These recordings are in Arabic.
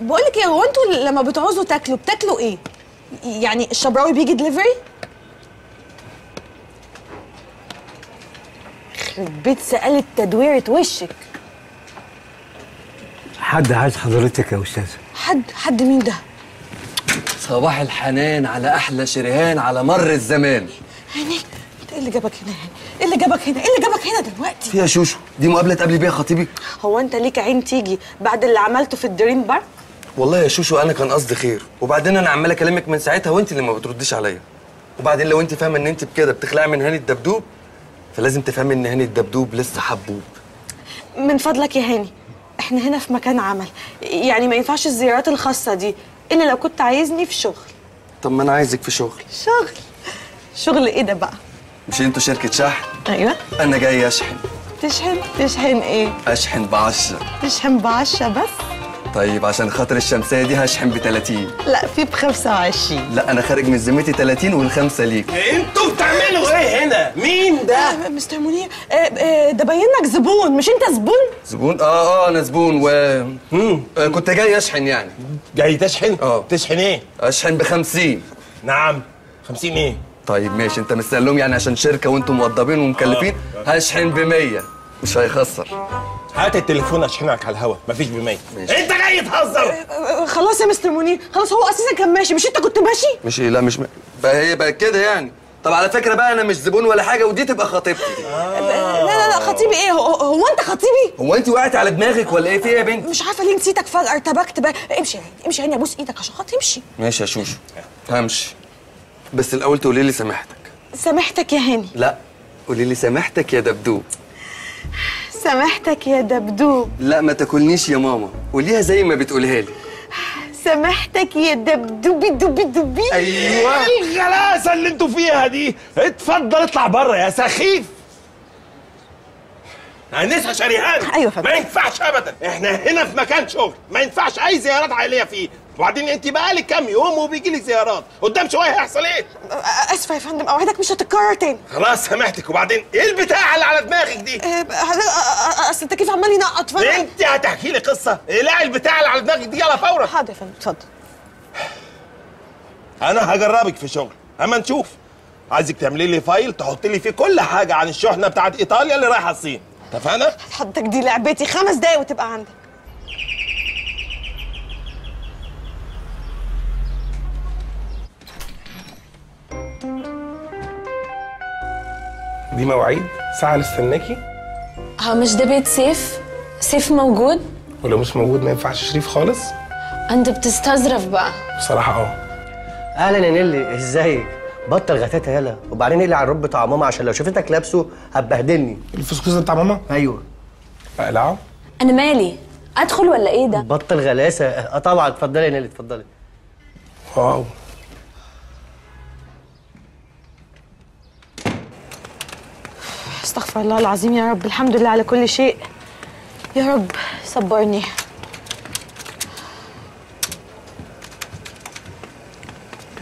بقول لك إيه هو أنتوا لما بتعوزوا تاكلوا بتاكلوا إيه؟ يعني الشبراوي بيجي دليفري يخرب بيت سألت تدويرة وشك. حد عايز حضرتك يا أستاذة؟ حد حد مين ده؟ صباح الحنان على أحلى شريهان على مر الزمان. هاني انت إيه اللي جابك هنا؟ هاني إيه اللي جابك هنا؟ إيه اللي جابك هنا دلوقتي؟ فيها شوشو. دي مقابلة تقابلي بيها خطيبي. هو أنت ليك عين تيجي بعد اللي عملته في الدريم بارك؟ والله يا شوشو أنا كان قصدي خير. وبعدين أنا عمال أكلمك من ساعتها وأنت اللي ما بترديش عليا. وبعدين لو أنت فاهمة إن أنت بكده بتخلعي من هاني الدبدوب فلازم تفهمي إن هاني الدبدوب لسه حبوب. من فضلك يا هاني إحنا هنا في مكان عمل. يعني ما ينفعش الزيارات الخاصة دي. الا لو كنت عايزني في شغل. طب ما أنا عايزك في شغل. شغل؟ شغل إيه ده بقى؟ مش أنتوا شركة شحن؟ أيوه. أنا جاي أشحن. تشحن؟ تشحن إيه؟ أشحن بعشرة. تشحن بعشرة بس؟ طيب عشان خاطر الشمسية دي هشحن ب 30 لا في ب 25 لا أنا خارج من ذمتي 30 والخمسة ليك أنتوا بتعملوا إيه هنا؟ مين ده؟ آه مستر منير آه آه ده باين لك زبون مش انت زبون زبون آه آه أنا زبون و مم. آه كنت جاي أشحن يعني جاي تشحن؟ آه. تشحن إيه؟ أشحن ب 50 نعم 50 إيه؟ طيب ماشي أنت مستقلهم يعني عشان شركة وأنتم موظفين ومكلفين هشحن ب 100 مش هيخسر هات التليفون اشحنك على الهوا. مفيش ب 100 انت جاي تهزر. خلاص يا مستر منير. خلاص هو أساسا كان ماشي. مش أنت كنت ماشي؟ مش إيه لا مش م... بقى هي بقى كده يعني. طب على فكرة بقى أنا مش زبون ولا حاجة ودي تبقى خطيبتي. آه لا لا لا خطيبي إيه؟ هو, هو أنت خطيبي؟ هو أنت وقعت على دماغك ولا إيه؟ في إيه يا بنت؟ مش عارفة ليه نسيتك فجأة ارتبكت بقى. امشي يا هاني امشي يا هاني ابوس إيدك عشان خاطر امشي ماشي يا شوشو. همشي. بس الأول تقولي لي سامحتك. سامحتك يا هاني؟ لا قولي لي سامحتك يا دبدوب. سامحتك يا دبدوب. لا ما تاكلنيش يا ماما قوليها زي ما بتقولها لي. سامحتك يا دبدوبي دوبي دوبي. أيوه. الغلاسة اللي أنتوا فيها دي اتفضل اطلع بره يا سخيف. انسه شريهان. يا فندم. ما ينفعش ابدا. إحنا هنا في مكان شغل. ما ينفعش أي زيارات عائلية فيه. وبعدين أنت بقالك كام يوم وبيجي لك زيارات. قدام شوية هيحصل إيه؟ آسفة يا فندم. أوعدك مش هتتكرر تاني. خلاص سامحتك. وبعدين إيه البتاع اللي على دماغك دي؟ آه، آه، آه، أصل التكييف عمال ينقط؟ فاهم أنت هتحكي لي قصة؟ اقلعي البتاع اللي على دماغك دي يلا فورا. حاضر يا فندم اتفضل. أنا هجربك في شغل. أما نشوف. عايزك تعملي لي file تحط لي فيه كل حاجة عن الشحنة بتاعت إيطاليا اللي رايحة الصين. اتفقنا؟ حضرتك دي لعبتي خمس دقايق وتبقى عندك. دي مواعيد؟ ساعة نستناكي هو مش ده بيت سيف؟ سيف موجود؟ ولو مش موجود ما ينفعش شريف خالص؟ انت بتستظرف بقى. بصراحة آه. أهلا يا نيلي إزيك؟ بطل غتاتة يالا وبعدين اقلع الرب بتاع ماما عشان لو شافتك لابسه هتبهدلني الفسكوس ده بتاع ماما؟ أيوه. اقلعه. أنا مالي؟ أدخل ولا إيه ده؟ بطل غلاسة. آه طبعا. اتفضلي يا نيلي اتفضلي. واو. أستغفر الله العظيم يا رب. الحمد لله على كل شيء. يا رب صبرني.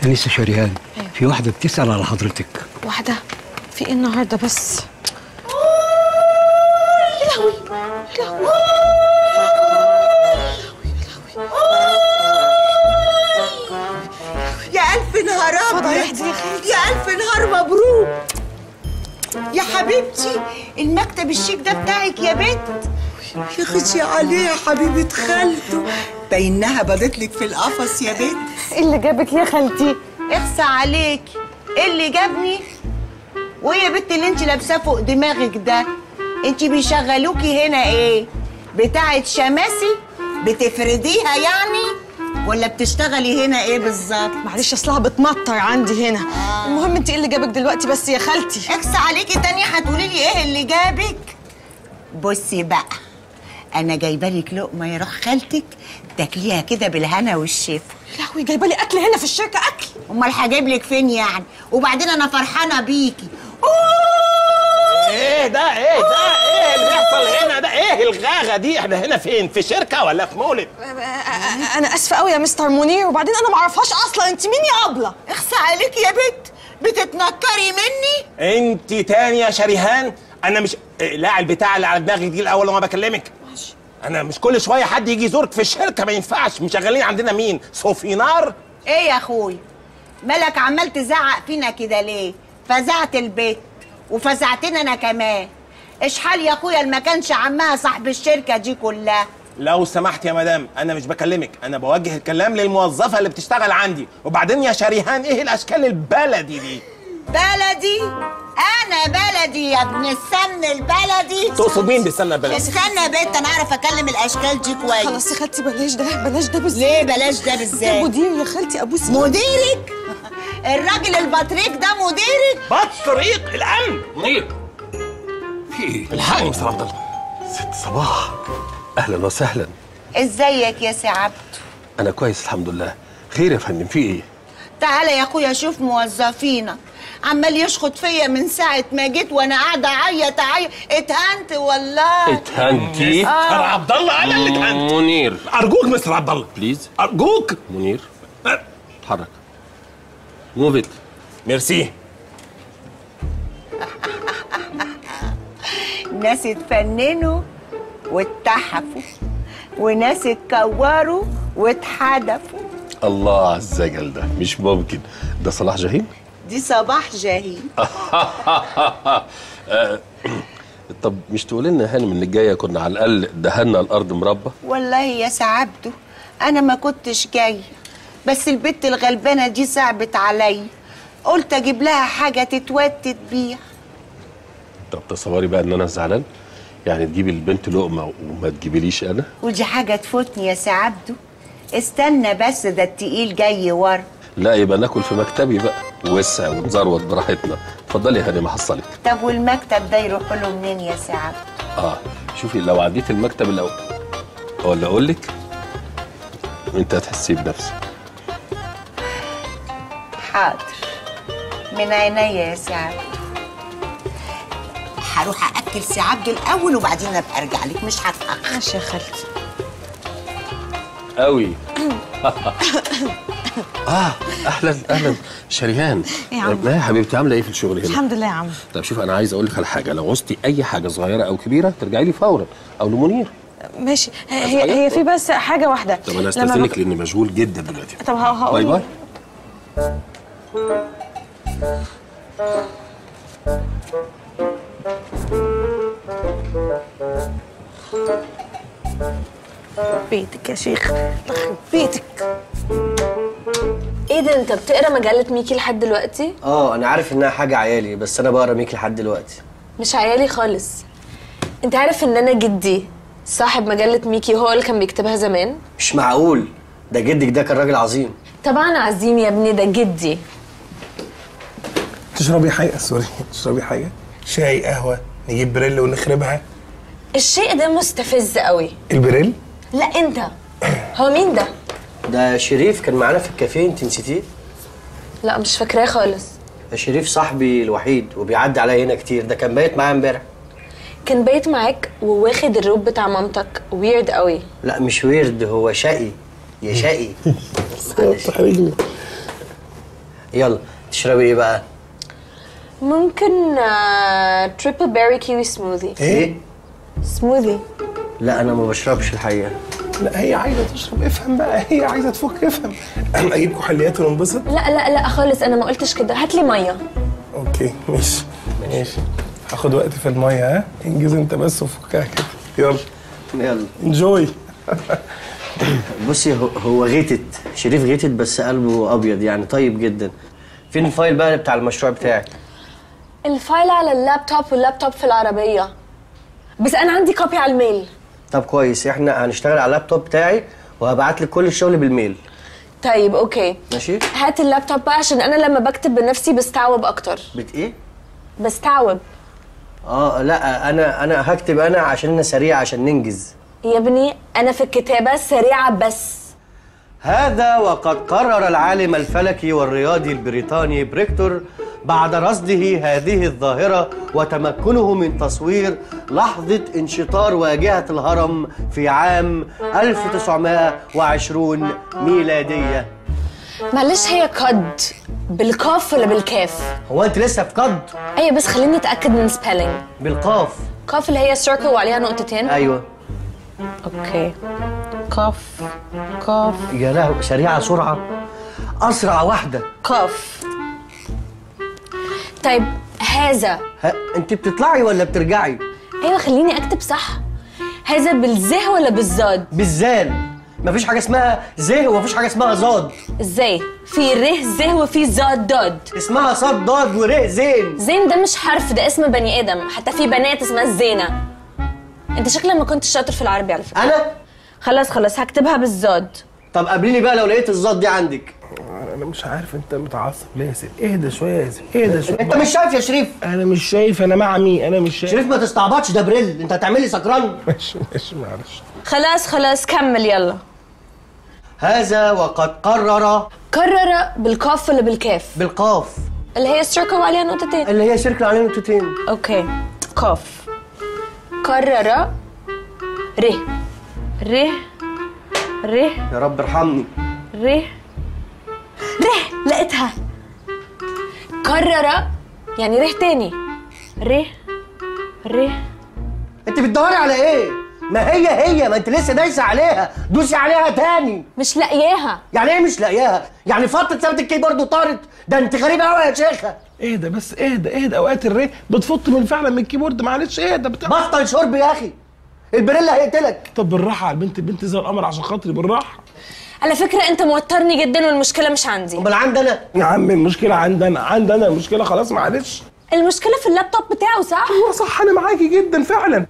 انسه شريهان في واحدة بتسأل على حضرتك. واحدة؟ في إيه النهارده بس؟ يا لهوي يا لهوي يا ألف نهار أبيض. يا ألف نهار مبروك. يا حبيبتي المكتب الشيك ده بتاعك يا بنت؟ يا خشي عليه يا حبيبة خالته. بينها بدت لك في القفص يا بنت. إيه اللي جابك يا خالتي؟ اخسى عليكي إيه اللي جابني؟ وايه يا بنت اللي انت لابساه فوق دماغك ده. انت بيشغلوكي هنا إيه؟ بتاعة شماسي؟ بتفرديها يعني؟ ولا بتشتغلي هنا إيه بالظبط؟ معلش أصلها بتمطر عندي هنا. المهم انت إيه اللي جابك دلوقتي بس يا خالتي؟ اخسى عليكي تاني هتقولي لي إيه اللي جابك؟ بصي بقى. أنا جايبة لك لقمة يا روح خالتك تاكليها كده بالهنا والشفا. يا لهوي جايبة لي أكل هنا في الشركة أكل. أمال هجيب لك فين يعني؟ وبعدين أنا فرحانة بيكي. إيه ده إيه ده إيه اللي بيحصل هنا ده؟ إيه الغاغة دي؟ إحنا هنا فين؟ في شركة ولا في مولد؟ أنا آسفة قوي يا مستر منير وبعدين أنا ما اعرفهاش أصلا. أنت مين يا أبلة؟ اخسى عليكي يا بنت. بتتنكري مني؟ أنت تاني يا شريهان؟ أنا مش لا البتاع اللي على دماغك دي الأول لما بكلمك. أنا مش كل شوية حد يجي يزورك في الشركة ما ينفعش. مشغلين عندنا مين؟ صوفينار إيه يا أخوي؟ مالك عمال تزعق فينا كده ليه؟ فزعت البيت وفزعتنا أنا كمان. اشحال يا اخويا اللي ما كانش عمها صاحب الشركة دي كلها؟ لو سمحت يا مدام أنا مش بكلمك. أنا بوجه الكلام للموظفه اللي بتشتغل عندي. وبعدين يا شريهان إيه الاشكال البلدي دي؟ بلدي؟ أنا بلدي يا ابن السمن البلدي. تقصد مين بالسمنه البلدي استنى يا بنت أنا أعرف أكلم الأشكال دي كويس. خلاص يا خالتي بلاش ده بلاش ده بالذات. ليه بلاش ده ده بالذات مدير يا خالتي أبوس مديرك؟ الراجل البطريق ده مديرك؟ بطريق الأمن. منير في إيه؟ الحقني يا مستر عبد الله. ست صباح. أهلا وسهلا. إزيك يا سي عبده أنا كويس الحمد لله. خير يا فندم في إيه؟ تعالى يا أخويا شوف موظفينك. عمال يشخط فيا من ساعة ما جيت وأنا قاعدة أعيط أعيط. اتهنت والله. اتهنتي؟ مستر عبد الله أنا اللي اتهنت. منير. أرجوك مستر عبد الله please أرجوك. منير. اتحرك. move it ميرسي. ناس اتفننوا واتحفوا وناس اتكوروا واتحدفوا. الله على الزجل ده. مش ممكن. ده صلاح جاهين؟ دي صباح جاهين آه، طب مش تقول لنا هانم إن الجاية كنا على الأقل دهنا الأرض مربى؟ والله يا سعبده أنا ما كنتش جاية بس البت الغلبانة دي صعبت عليا. قلت أجيب لها حاجة تتوتت بيها. طب تصوري بقى إن أنا زعلان؟ يعني تجيبي البنت لقمة وما تجيبيليش أنا؟ ودي حاجة تفوتني يا سعبده استنى بس ده التقيل جاي ورا. لا يبقى ناكل في مكتبي بقى. وسع ونزروت براحتنا. اتفضلي يا هانم احصلك طب والمكتب ده يروح له منين يا سعبده آه شوفي لو عديت المكتب الأول ولا أقول لك أنت هتحسي بنفسك. حاضر. من عينيا يا سي عبده هروح اكل سي عبده الأول وبعدين أبقى أرجع لك. مش هتأخر. ماشي يا خالتي. قوي آه أهلا أهلا. شريهان إيه يا عم؟ يا حبيبتي عاملة إيه في الشغل هنا؟ الحمد لله يا عم. طب شوف أنا عايز أقول لك على حاجة. لو عوزتي أي حاجة صغيرة أو كبيرة ترجعي لي فورا. أو لمنير ماشي. هي هي في بس حاجة واحدة. طب أنا أستأذنك لأني مشغول جدا دلوقتي. طب هقول bye bye. بيتك يا شيخ بيتك. إيه ده؟ انت بتقرا مجلة ميكي لحد دلوقتي؟ آه أنا عارف انها حاجة عيالي بس أنا بقرا ميكي لحد دلوقتي. مش عيالي خالص. انت عارف ان أنا جدي صاحب مجلة ميكي هو اللي كان بيكتبها زمان؟ مش معقول. ده جدك ده كان راجل عظيم. طبعا عظيم يا ابني ده جدي. تشربي حاجة؟ sorry تشربي حاجة؟ شاي قهوة نجيب Birell ونخربها؟ الشيء ده مستفز قوي. ال Birell؟ لا انت. هو مين ده؟ ده شريف كان معانا في الكافيه انت نسيتيه؟ لا مش فاكراه خالص. ده شريف صاحبي الوحيد وبيعدي عليا هنا كتير. ده كان بايت معايا امبارح. كان بايت معاك وواخد الروب بتاع مامتك. weird قوي. لا مش weird هو شقي. يا شقي. يلا تشربي إيه بقى؟ ممكن آه... triple berry kiwi smoothie إيه؟ سموذي لا أنا ما بشربش الحقيقة. لا هي عايزة تشرب افهم بقى هي عايزة تفك افهم. أجيب كحوليات وننبسط؟ لا لا لا خالص أنا ما قلتش كده. هات لي مية. okay ماشي ماشي. هاخد وقت في المية ها؟ انجز انت بس وفكها كده. يلا. يلا. enjoy بصي هو- هو غتت شريف غتت بس قلبه أبيض يعني طيب جدا. فين ال file بقى بتاع المشروع بتاعك؟ ال file على اللابتوب واللابتوب في العربية. بس أنا عندي copy على ال mail. طب كويس إحنا هنشتغل على اللابتوب بتاعي وهبعت لك كل الشغل بال mail. طيب okay. ماشي؟ هات اللابتوب بقى عشان أنا لما بكتب بنفسي بستعوب أكتر. بت إيه؟ بستعوب. آه لأ أنا أنا هكتب أنا عشان أنا سريع عشان ننجز. يا ابني أنا في الكتابة سريعة بس. هذا وقد قرر العالم الفلكي والرياضي البريطاني بريكتور بعد رصده هذه الظاهرة وتمكنه من تصوير لحظة انشطار واجهة الهرم في عام 1920 ميلادية. معلش هي قد بالقاف ولا بالكاف؟ هو انت لسه في قد؟ أيوه بس خليني أتأكد من spelling بالقاف. قاف اللي هي circle وعليها نقطتين؟ أيوه. okay. قاف قاف. يا لهوي سريعة سرعة. أسرع واحدة. قاف. طيب هذا. ها انت بتطلعي ولا بترجعي؟ أيوه خليني أكتب صح. هذا بالزه ولا بالزاد؟ بالزال. مفيش حاجة اسمها زه ومفيش حاجة اسمها زاد. إزاي في ره زه وفي زاد داد. اسمها صاد ضاد ورق زين. زين ده مش حرف ده اسم بني آدم. حتى في بنات اسمها الزينه انت شكلك ما كنتش شاطر في العربي على فكرة. أنا؟ خلاص خلاص هكتبها بالزاد. طب قابليني بقى لو لقيت الزاد دي عندك. أنا مش عارف أنت متعصب ليه يا سيدي. اهدى شوية يا سيدي اهدى شوية. أنت مش شايف يا شريف؟ أنا مش شايف أنا مع مين؟ أنا مش شايف. شريف ما تستعبطش ده Birell أنت هتعملي سكران. ماشي ماشي معلش. خلاص خلاص كمل يلا. هذا وقد قرر كرر بالقاف ولا بالكاف؟ بالقاف. اللي هي ال circle وعليها نقطتين. اللي هي circle عليه نقطتين. okay. قاف. كرر ر ر ر يا رب ارحمني. ر ر لقيتها. كرر يعني ره تاني. ر ر انت بتدوري على إيه؟ ما هي هي ما انت لسه دايسة عليها. دوسي عليها تاني. مش لاقياها. يعني إيه مش لاقياها؟ يعني فتره ثبت الكيبورد وطارت. ده انت غريبة قوي يا شيخة. اهدى بس اهدى اهدى اوقات الري بتفط من فعلا من ال keyboard. معلش اهدى بتاع بطل شرب يا أخي. ال Birell هيقتلك. طب بالراحة على البنت. البنت زي القمر عشان خاطري بالراحة. على فكرة أنت موترني جدا والمشكلة مش عندي. أمال عندي أنا يا عم المشكلة عندنا عندنا المشكلة خلاص معلش. المشكلة في اللابتوب بتاعه صح؟ أيوه صح أنا معاكي جدا فعلا.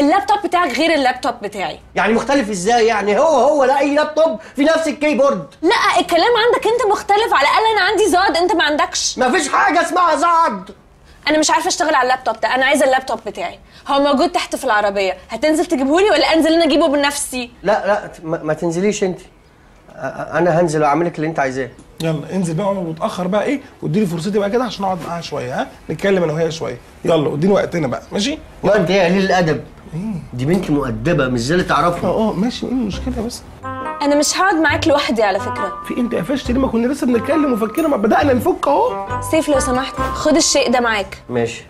اللابتوب بتاعك غير اللابتوب بتاعي. يعني مختلف إزاي؟ يعني هو هو لا أي لابتوب في نفس ال keyboard. لا الكلام عندك أنت مختلف. على الأقل أنا عندي زاد أنت ما عندكش. ما فيش حاجة اسمها زعد أنا مش عارفة أشتغل على اللابتوب ده. أنا عايزة اللابتوب بتاعي. هو موجود تحت في العربية. هتنزل تجيبهولي ولا أنزل أنا أجيبه بنفسي؟ لا لا ما, ما تنزليش أنت. أنا هنزل واعمل لك اللي أنت عايزاه. يلا انزل بقى وأنا متاخر بقى إيه واديني فرصتي بقى كده عشان أقعد معاها شوية ها؟ نتكلم أنا وهي شوية. يلا واديني وقتنا بقى ماشي؟ لا انت إيه قليل الأدب؟ دي بنت مؤدبة مش زي اللي تعرفها. آه آه ماشي إيه المشكلة بس؟ أنا مش هقعد معاك لوحدي على فكرة. في أنت قفشت ليه ما كنا لسه بنتكلم وفكنا ما بدأنا نفك أهو. سيف لو سمحت خد الشيء ده معاك. ماشي.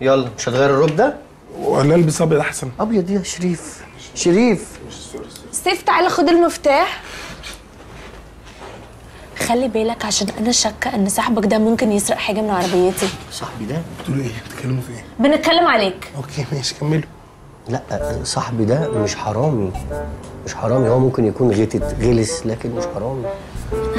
يلا مش هتغير الروب ده؟ ولا ألبس أبيض أحسن. أبيض يا شريف؟ شريف. سيف تعالى خد المفتاح. خلي بالك عشان أنا شاكة إن صاحبك ده ممكن يسرق حاجة من عربيتي. صاحبي ده؟ بتقولوا إيه؟ بتتكلموا في إيه؟ بنتكلم عليك. okay ماشي كملوا. لا صاحبي ده مش حرامي. مش حرامي هو ممكن يكون غتت غلس لكن مش حرامي.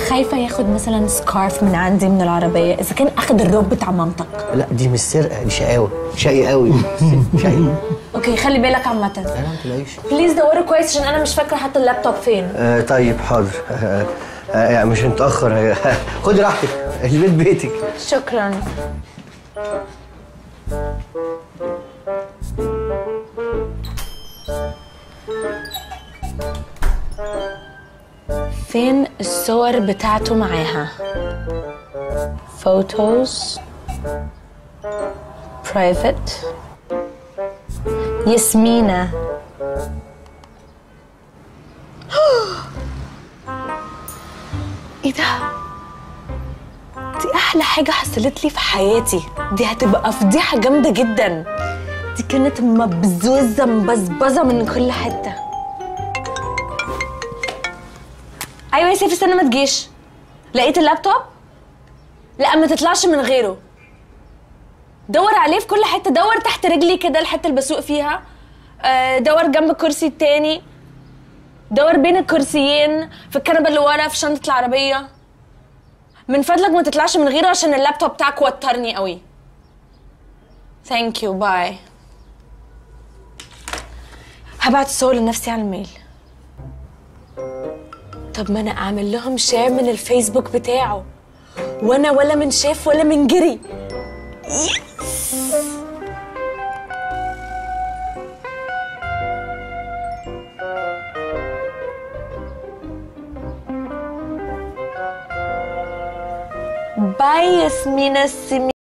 خايفة ياخد مثلا scarf من عندي من العربية. إذا كان أخد الروب بتاع مامتك. لا دي مش سرقة دي شقاوة. شقي قوي. شقي. okay خلي بالك عامة. لا ما تلاقيش please دوري كويس عشان أنا مش فاكرة حتى اللابتوب فين. آه طيب حاضر. آه آه. يعني مش هنتاخر خد راحتك. البيت بيتك. شكرا. فين الصور بتاعته معاها؟ Photos? Private? ياسمينة. إيه ده؟ دي أحلى حاجة حصلت لي في حياتي. دي هتبقى فضيحة جامدة جدا. دي كانت مبزوزة مبزبزة من كل حتة. أيوه يا سيف استنى ما تجيش. لقيت اللابتوب؟ لا ما تطلعش من غيره. دور عليه في كل حتة. دور تحت رجلي كده الحتة اللي بسوق فيها. آه، دور جنب الكرسي التاني. دور بين الكرسيين في الكنبة اللي ورا في شنطة العربية. من فضلك ما تطلعش من غيره عشان اللابتوب بتاعك وترني قوي. thank you bye هبعت الصور لنفسي على الميل. طب ما أنا أعمل لهم شير من الفيسبوك بتاعه. وأنا ولا من شاف ولا من جري. Minas